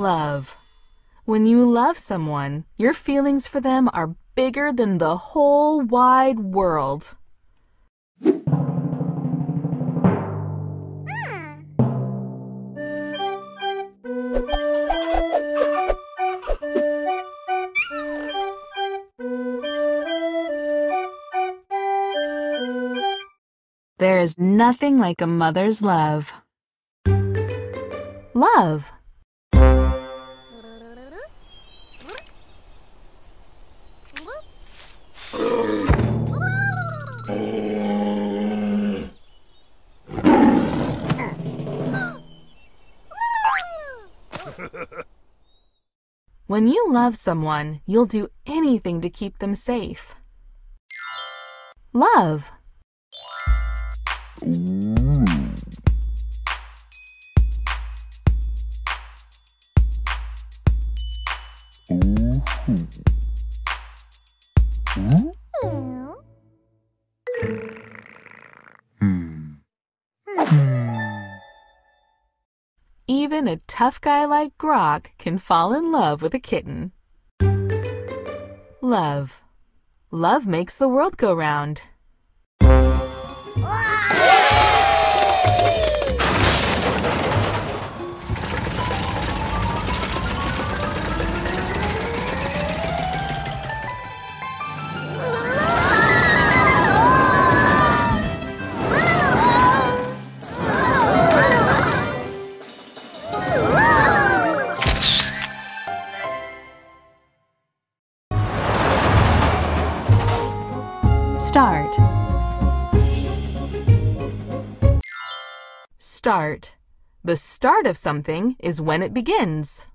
Love. When you love someone, your feelings for them are bigger than the whole wide world. There is nothing like a mother's love. Love. When you love someone, you'll do anything to keep them safe. Love. Tough guy like Grok can fall in love with a kitten. Love. Love makes the world go round. Start. Start. The start of something is when it begins.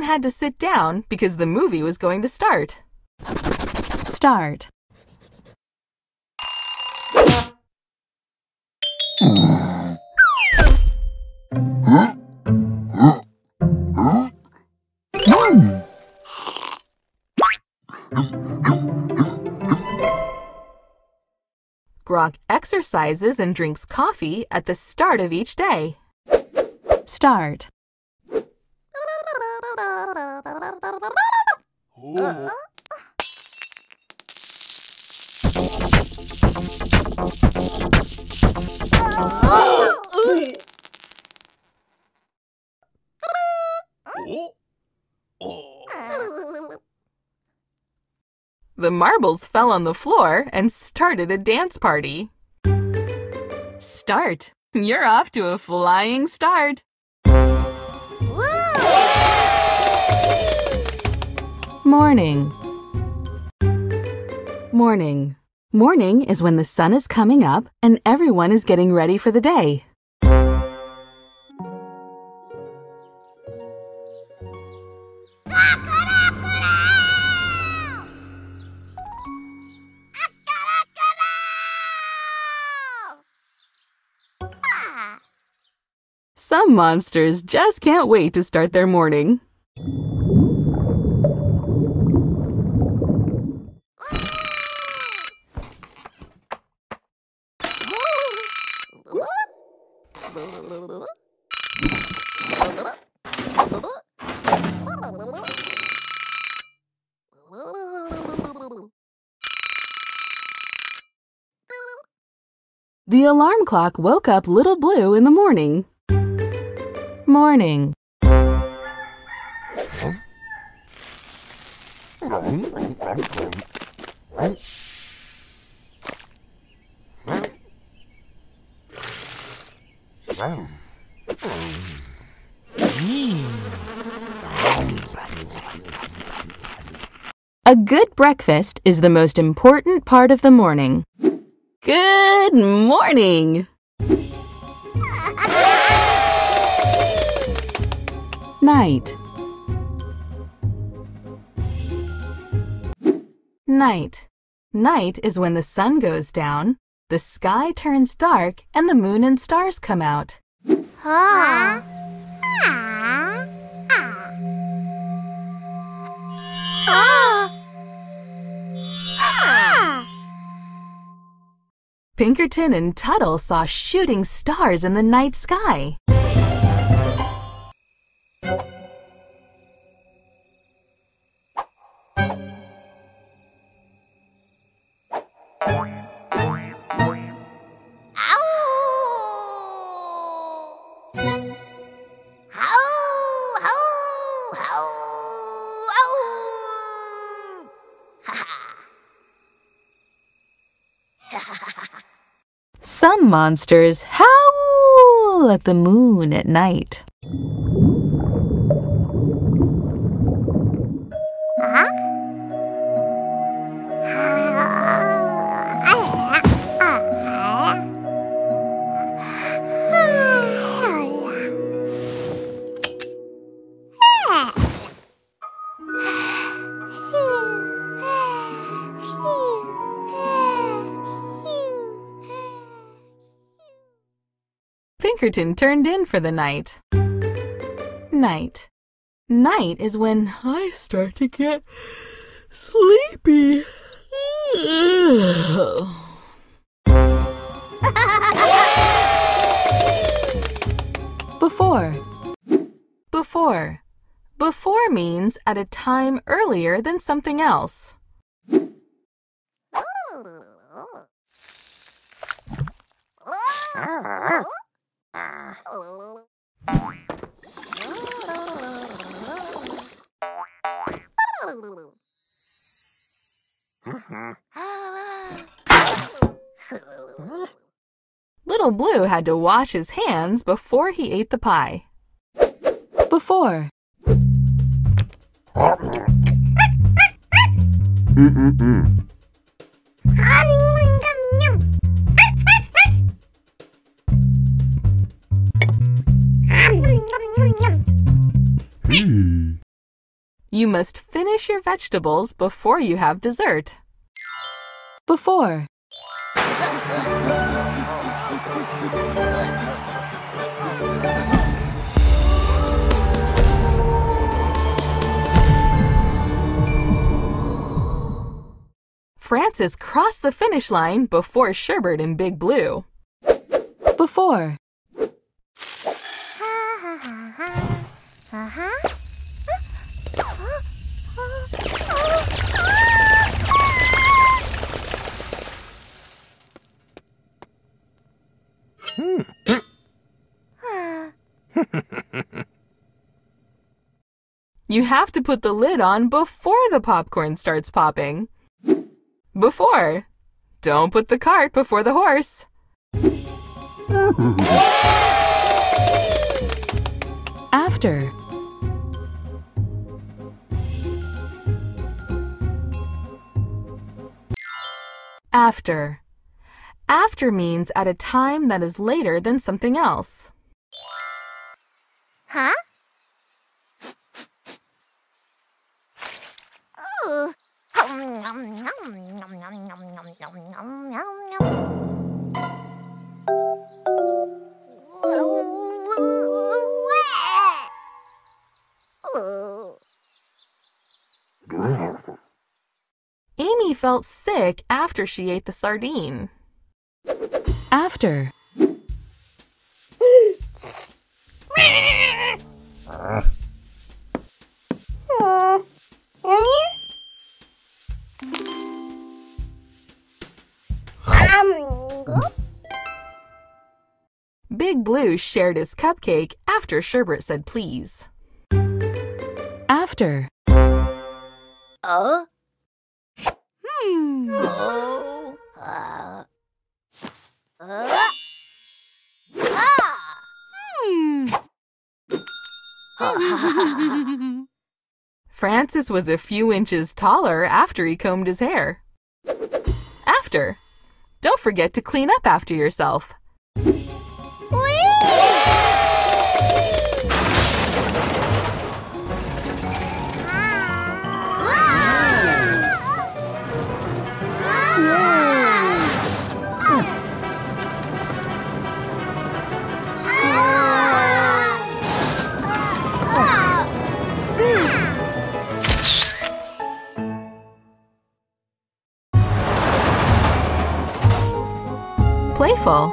Everyone had to sit down because the movie was going to start. Start. Grok exercises and drinks coffee at the start of each day. Start. The marbles fell on the floor and started a dance party. Start. You're off to a flying start. Morning. Morning. Morning is when the sun is coming up and everyone is getting ready for the day. Some monsters just can't wait to start their morning. The alarm clock woke up Little Blue in the morning. Morning. A good breakfast is the most important part of the morning. Good morning! Night. Night. Night is when the sun goes down, the sky turns dark, and the moon and stars come out. Ah. Pinkerton and Tuttle saw shooting stars in the night sky. Some monsters howl at the moon at night. Pinkerton turned in for the night. Night. Night is when I start to get sleepy. Before. Before. Before means at a time earlier than something else. Little Blue had to wash his hands before he ate the pie. Before. Mm-mm-mm. Hmm. You must finish your vegetables before you have dessert. Before. Francis crossed the finish line before Sherbert and Big Blue. Before. You have to put the lid on before the popcorn starts popping. Before. Don't put the cart before the horse. After. After. After means at a time that is later than something else. Huh? Amy felt sick after she ate the sardine. After. Big Blue shared his cupcake after Sherbert said please. After. Oh? Hmm. Oh. Uh. Uh. Ah. Francis was a few inches taller after he combed his hair. After. Don't forget to clean up after yourself. Playful.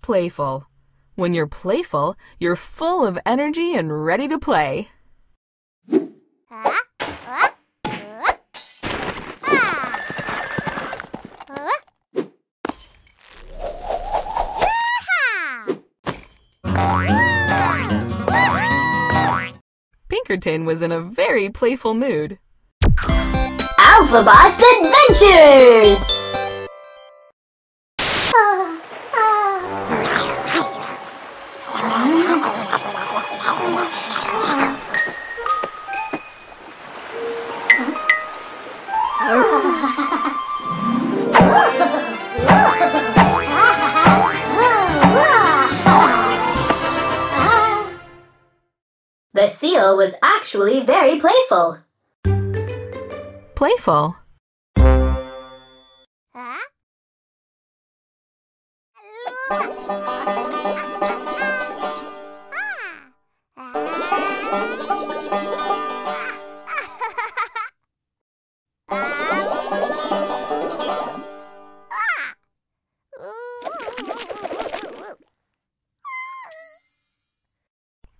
Playful. When you're playful, you're full of energy and ready to play. Pinkerton was in a very playful mood. Alphabot's Adventures! The seal was actually very playful. Playful.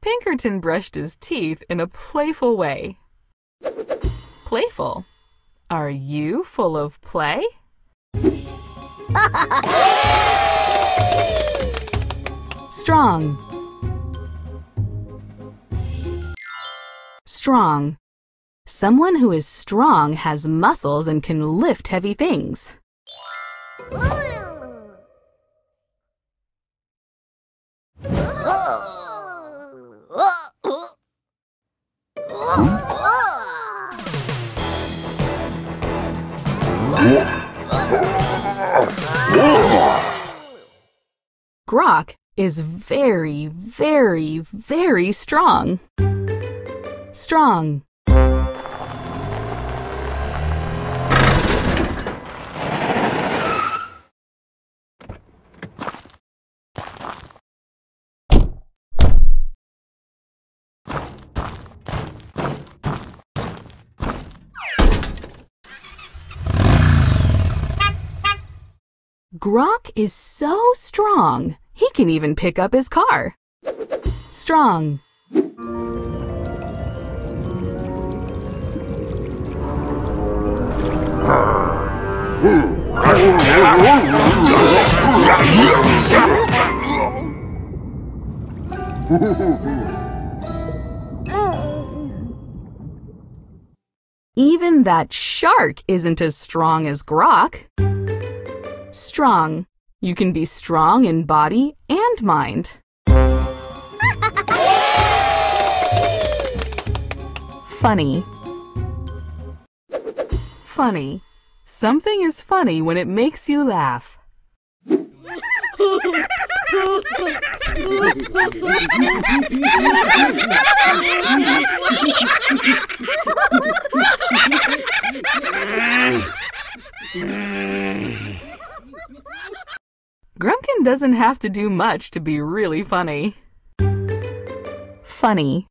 Pinkerton brushed his teeth in a playful way. Playful. Are you full of play? Strong. Strong. Someone who is strong has muscles and can lift heavy things. Grok is very, very, very strong. Strong. Grok is so strong, he can even pick up his car. Strong. Even that shark isn't as strong as Grok. Strong. You can be strong in body and mind. Funny. Funny. Something is funny when it makes you laugh. Grumpkin doesn't have to do much to be really funny. Funny.